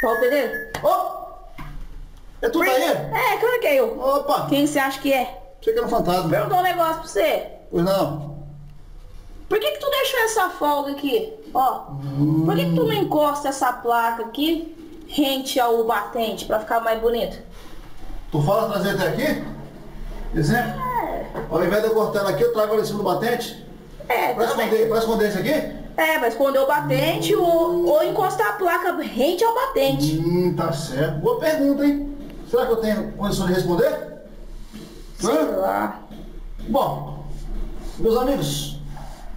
Paulo Pedreiro? Ô! É tu aí? É, claro que é eu. Opa! Quem você acha que é? Achei que era um fantasma. Perguntou um negócio pra você. Pois não. Por que que tu deixou essa folga aqui? Ó, por que que tu não encosta essa placa aqui rente ao batente pra ficar mais bonito? Tu fala trazer até aqui? Exemplo? Ao invés de eu cortar ela aqui, eu trago ela em cima do batente? É, Pra também. esconder, pra esconder isso aqui? É, vai esconder o batente ou, ou encostar a placa rente ao batente. Hum, tá certo. Boa pergunta, hein? Será que eu tenho condição de responder? Sei Hã? lá. Bom, meus amigos,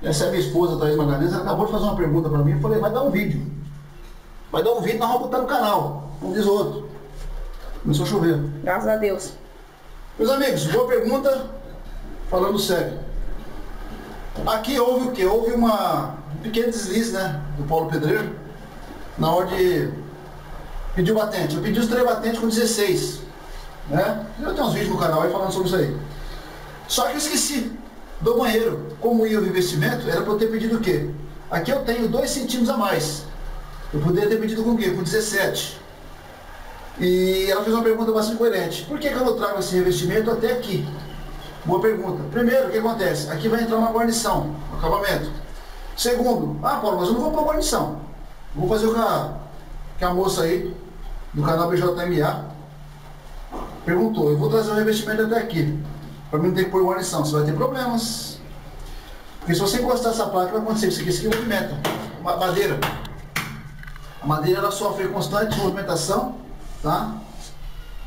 essa é a minha esposa, Thaís Magalhães, ela acabou de fazer uma pergunta pra mim, eu falei, vai dar um vídeo. Vai dar um vídeo, nós vamos botar no canal, um diz o outro. Começou a chover. Graças a Deus. Meus amigos, boa pergunta, falando sério. Aqui houve o quê? Houve uma um pequeno deslize, né, do Paulo Pedreiro, na hora de pedir o batente. Eu pedi os três batentes com 16, né? Eu tenho uns vídeos no canal aí falando sobre isso aí. Só que eu esqueci do banheiro. Como ia o investimento, era para eu ter pedido o quê? Aqui eu tenho 2 centímetros a mais. Eu poderia ter pedido com o quê? Com 17. E ela fez uma pergunta bastante coerente. Por que, que eu não trago esse revestimento até aqui? Boa pergunta. Primeiro, o que acontece? Aqui vai entrar uma guarnição, um acabamento. Segundo, ah Paulo, mas eu não vou pôr guarnição. Vou fazer o que a, que a moça aí do canal BJMA perguntou. Eu vou trazer o revestimento até aqui. Para mim não ter que pôr guarnição. Você vai ter problemas. Porque se você encostar essa placa, vai acontecer isso aqui, isso aqui movimenta. Uma madeira. A madeira ela sofre constante movimentação, tá?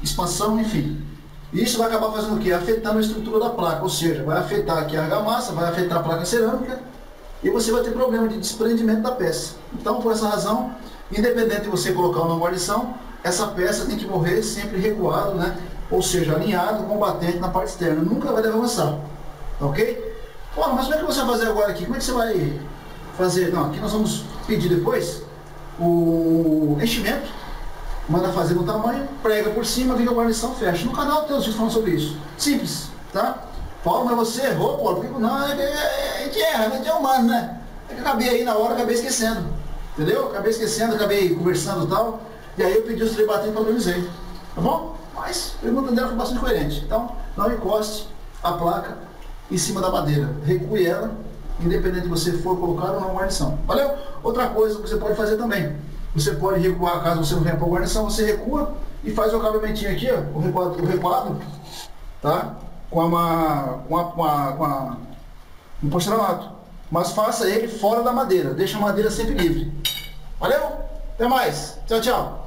Expansão, enfim. Isso vai acabar fazendo o quê? Afetando a estrutura da placa, ou seja, vai afetar aqui a argamassa, vai afetar a placa cerâmica e você vai ter problema de desprendimento da peça. Então, por essa razão, independente de você colocar uma guarnição, essa peça tem que morrer sempre recuado, né? Ou seja, alinhado com o batente na parte externa. Nunca vai deve avançar. Ok? Ora, mas como é que você vai fazer agora aqui? Como é que você vai fazer? Não, aqui nós vamos pedir depois o enchimento manda fazer no tamanho, prega por cima, vem a guarnição, fecha. No canal tem os vídeos falando sobre isso. Simples, tá? Paulo, mas você errou, Paulo. Não? É, é, a gente erra, a gente é humano, né? É acabei aí na hora, acabei esquecendo. Entendeu? Acabei esquecendo, acabei conversando e tal. E aí eu pedi os três batentes e padronizei. Tá bom? Mas a pergunta dela foi bastante coerente. Então, não encoste a placa em cima da madeira. Recue ela, independente de você for colocar ou não guarnição. Valeu? Outra coisa que você pode fazer também. Você pode recuar, caso você não venha para guarnição, você recua e faz o acabamentinho aqui, ó, o recuado, o recuado tá? Com a, ma- com a, com a, com a um porcelanato. Mas faça ele fora da madeira, deixa a madeira sempre livre. Valeu? Até mais. Tchau, tchau.